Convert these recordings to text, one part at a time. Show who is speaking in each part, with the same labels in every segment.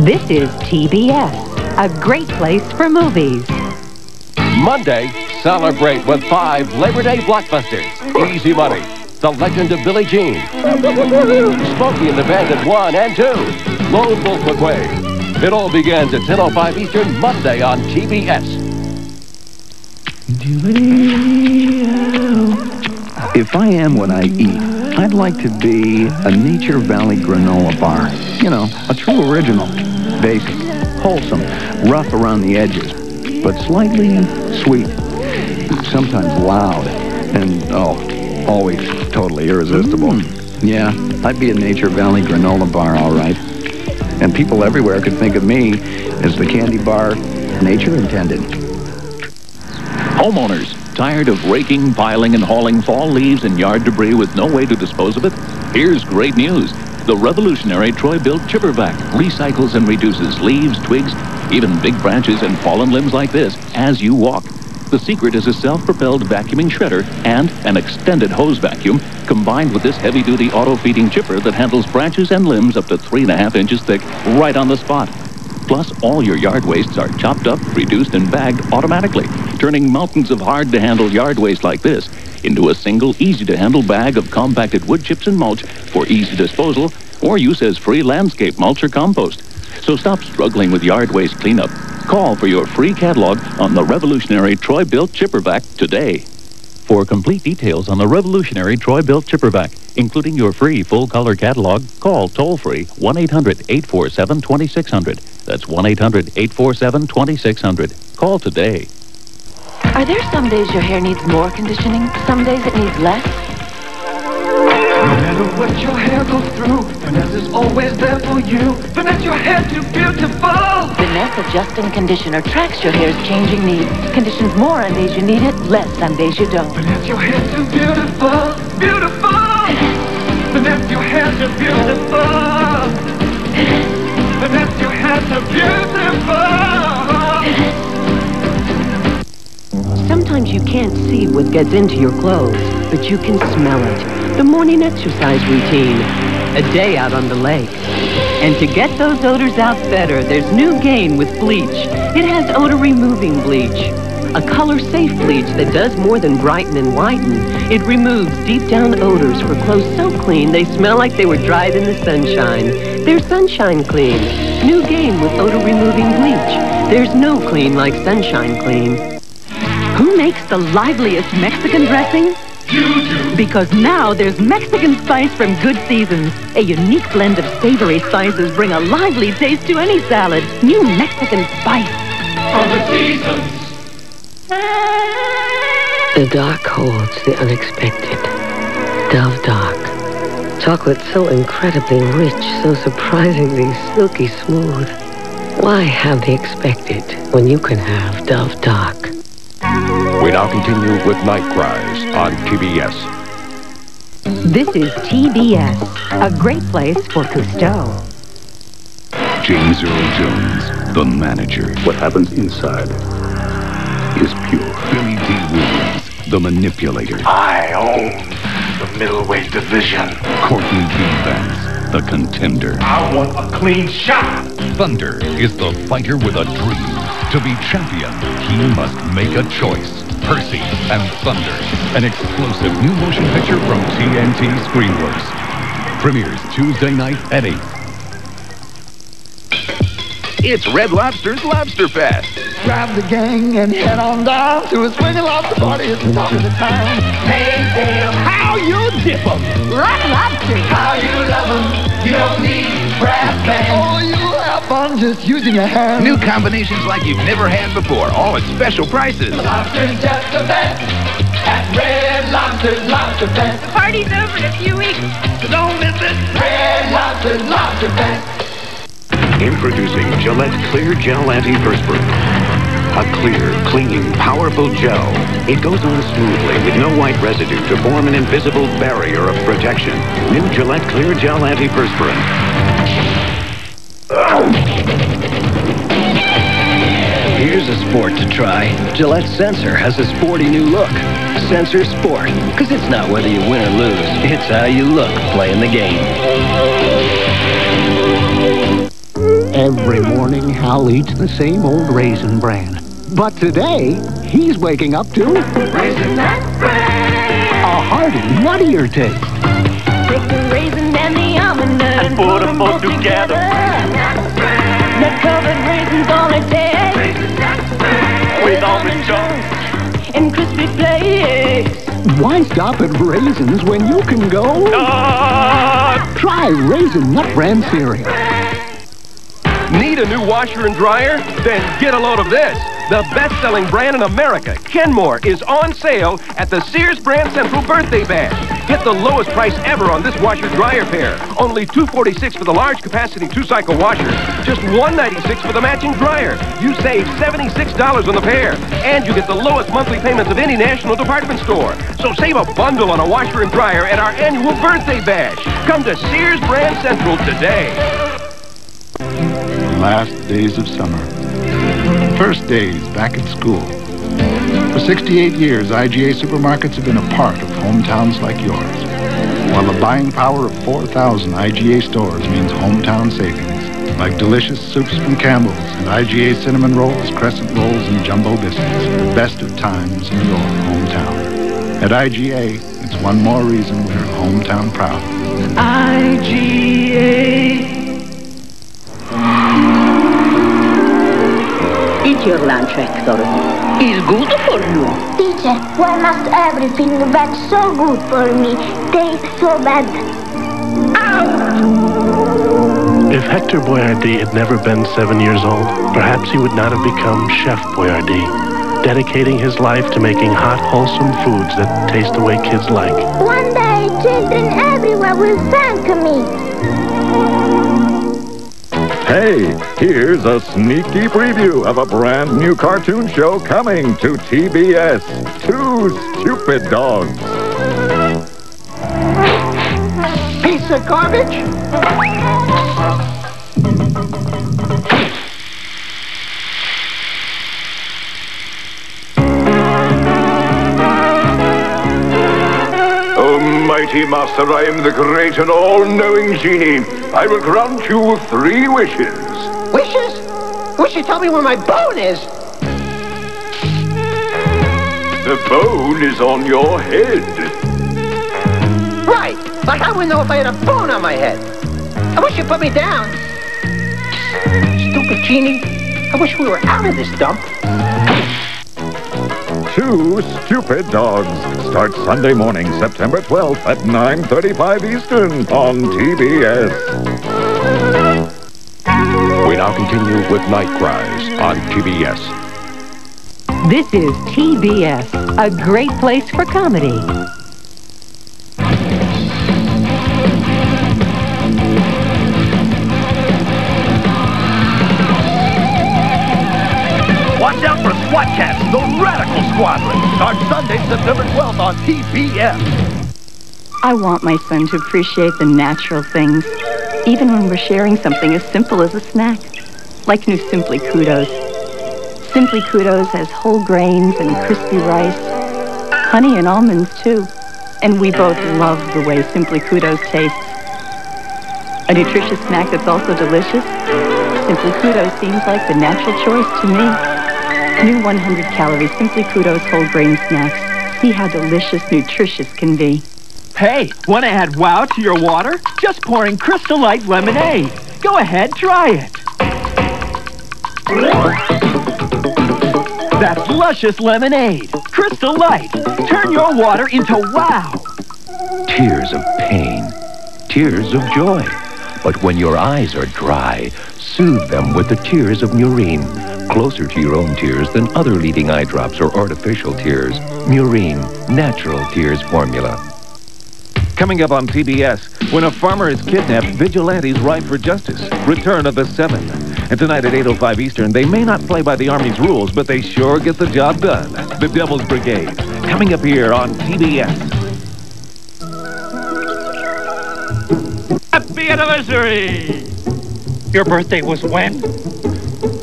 Speaker 1: This is TBS, a great place for movies.
Speaker 2: Monday, celebrate with five Labor Day blockbusters. Easy Money, The Legend of Billie Jean, Smokey and the Bandit 1 and 2, Lone Wolf McQuade. It all begins at 10.05 Eastern Monday on TBS.
Speaker 3: If I am what I eat, I'd like to be a Nature Valley granola bar. You know, a true original. Basic, wholesome, rough around the edges, but slightly sweet. Sometimes loud, and oh, always totally irresistible. Mm. Yeah, I'd be a Nature Valley granola bar, all right. And people everywhere could think of me as the candy bar nature intended.
Speaker 4: Homeowners, tired of raking, piling, and hauling fall leaves and yard debris with no way to dispose of it? Here's great news. The revolutionary Troy-Bilt Chipper Vac recycles and reduces leaves, twigs, even big branches and fallen limbs like this as you walk. The secret is a self-propelled vacuuming shredder and an extended hose vacuum combined with this heavy-duty auto-feeding chipper that handles branches and limbs up to three and a half inches thick right on the spot. Plus, all your yard wastes are chopped up, reduced, and bagged automatically, turning mountains of hard-to-handle yard waste like this into a single, easy-to-handle bag of compacted wood chips and mulch for easy disposal or use as free landscape mulch or compost. So stop struggling with yard waste cleanup. Call for your free catalog on the revolutionary Troy-Bilt Chipper Vac today. For complete details on the revolutionary Troy-Bilt Chipper Vac, including your free full-color catalog, call toll-free 1-800-847-2600. That's 1-800-847-2600. Call today.
Speaker 5: Are there some days your hair needs more conditioning, some days it needs less?
Speaker 6: No matter what your hair goes through, Finesse is always there for you. Finesse your hair too beautiful.
Speaker 5: Finesse Adjusting Conditioner tracks your hair's changing needs. Conditions more on days you need it, less on days you don't.
Speaker 6: Finesse your hair too beautiful, beautiful. Finesse your hair too beautiful.
Speaker 7: You can't see what gets into your clothes, but you can smell it. The morning exercise routine, a day out on the lake. And to get those odors out better, there's new Gain with bleach. It has odor-removing bleach. A color-safe bleach that does more than brighten and whiten. It removes deep-down odors for clothes so clean they smell like they were dried in the sunshine. They're sunshine clean. New Gain with odor-removing bleach. There's no clean like sunshine clean.
Speaker 8: Who makes the liveliest Mexican dressing?
Speaker 6: You do.
Speaker 8: Because now there's Mexican spice from Good Seasons. A unique blend of savory spices bring a lively taste to any salad. New Mexican spice.
Speaker 6: From the seasons.
Speaker 9: The dark holds the unexpected. Dove Dark. Chocolate so incredibly rich, so surprisingly silky smooth. Why have the expected when you can have Dove Dark?
Speaker 2: We now continue with Night Cries on TBS.
Speaker 1: This is TBS, a great place for Cousteau.
Speaker 10: James Earl Jones, the manager.
Speaker 11: What happens inside is pure.
Speaker 10: Billy Dee Williams, the manipulator.
Speaker 12: I own the middleweight division.
Speaker 10: Courtney B. Vance, the contender.
Speaker 12: I want a clean shot.
Speaker 10: Thunder is the fighter with a dream. To be champion, he must make a choice. Percy and Thunder, an explosive new motion picture from TNT Screenworks. Premieres Tuesday night at 8.
Speaker 13: It's Red Lobster's Lobster Fest.
Speaker 14: Grab the gang and head on down to a swinging lobster party at the top of the town.
Speaker 6: Hey, Dale,
Speaker 14: how you dip 'em?
Speaker 8: Red Lobster.
Speaker 6: How you love 'em? You don't need brass bands.
Speaker 14: Oh, you have fun just using your hands.
Speaker 13: New combinations like you've never had before, all at special prices.
Speaker 6: Lobster's just the best at Red Lobster's Lobster Fest.
Speaker 8: The party's over in a few weeks.
Speaker 6: So don't miss it. Red Lobster's Lobster Fest.
Speaker 15: Introducing Gillette Clear Gel Antiperspirant. A clear, clinging, powerful gel. It goes on smoothly with no white residue to form an invisible barrier of protection. New Gillette Clear Gel Antiperspirant.
Speaker 16: To try. Gillette Sensor has a sporty new look. Sensor Sport. Because it's not whether you win or lose, it's how you look playing the game.
Speaker 17: Every morning, Hal eats the same old Raisin Bran. But today, he's waking up to
Speaker 6: Raisin Nut Bran.
Speaker 17: a hearty, nuttier taste.
Speaker 6: Take the raisin and the almond nut and put them both together. Nut-covered raisins all it takes. With almond chunks and crispy flakes.
Speaker 17: Why stop at raisins when you can go? Try Raisin Nut Bran cereal.
Speaker 2: Need a new washer and dryer? Then get a load of this. The best-selling brand in America, Kenmore, is on sale at the Sears Brand Central Birthday Bash. Get the lowest price ever on this washer-dryer pair. Only 246 for the large capacity two-cycle washer. Just 196 for the matching dryer. You save $76 on the pair. And you get the lowest monthly payments of any national department store. So save a bundle on a washer and dryer at our annual birthday bash. Come to Sears Brand Central today.
Speaker 18: The last days of summer. First days back at school. For 68 years, IGA supermarkets have been a part of hometowns like yours. While the buying power of 4,000 IGA stores means hometown savings, like delicious soups from Campbell's and IGA cinnamon rolls, crescent rolls, and jumbo biscuits, the best of times in your hometown. At IGA, it's one more reason we're hometown proud.
Speaker 6: IGA.
Speaker 19: Your lunch, Hector. It's good for you.
Speaker 20: Teacher, why must everything that's so good for me taste so bad?
Speaker 21: If Hector Boiardi had never been seven years old, perhaps he would not have become Chef Boyardee, dedicating his life to making hot, wholesome foods that taste the way kids like.
Speaker 20: One day, children everywhere will thank me.
Speaker 22: Hey, here's a sneaky preview of a brand new cartoon show coming to TBS. Two Stupid Dogs.
Speaker 17: Piece of garbage?
Speaker 12: Mighty master, I am the great and all-knowing genie. I will grant you three wishes.
Speaker 17: Wishes? Wish you tell me where my bone is.
Speaker 12: The bone is on your head.
Speaker 17: Right. Like I wouldn't know if I had a bone on my head. I wish you put me down. Stupid genie. I wish we were out of this dump.
Speaker 22: Two Stupid Dogs. Starts Sunday morning, September 12th at 9.35 Eastern on TBS.
Speaker 2: We now continue with Night Cries on TBS.
Speaker 1: This is TBS, a great place for comedy.
Speaker 23: The Radical Squadron. Starts Sunday, September 12th on TBS.
Speaker 8: I want my son to appreciate the natural things, even when we're sharing something as simple as a snack, like new Simply Kudos. Simply Kudos has whole grains and crispy rice, honey and almonds too, and we both love the way Simply Kudos tastes. A nutritious snack that's also delicious? Simply Kudos seems like the natural choice to me. New 100 calorie Simply Kudos whole grain snacks. See how delicious, nutritious can be.
Speaker 24: Hey, want to add wow to your water? Just pouring Crystal Light lemonade. Go ahead, try it. That's luscious lemonade. Crystal Light. Turn your water into wow.
Speaker 4: Tears of pain, tears of joy. But when your eyes are dry, soothe them with the tears of Murine. Closer to your own tears than other leading eye drops or artificial tears. Murine, natural tears formula.
Speaker 25: Coming up on TBS, when a farmer is kidnapped, vigilantes ride for justice. Return of the Seven. And tonight at 8.05 Eastern, they may not play by the Army's rules, but they sure get the job done. The Devil's Brigade. Coming up here on TBS.
Speaker 26: Happy anniversary!
Speaker 27: Your birthday was when?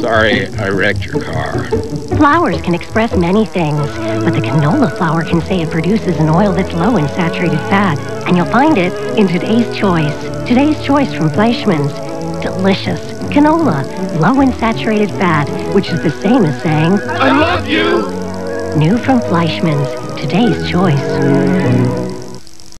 Speaker 28: Sorry, I wrecked your car.
Speaker 29: Flowers can express many things, but the canola flower can say it produces an oil that's low in saturated fat. And you'll find it in today's choice. Today's choice from Fleischmann's. Delicious Canola, low in saturated fat, which is the same as saying,
Speaker 6: I love you!
Speaker 29: New from Fleischmann's, today's choice.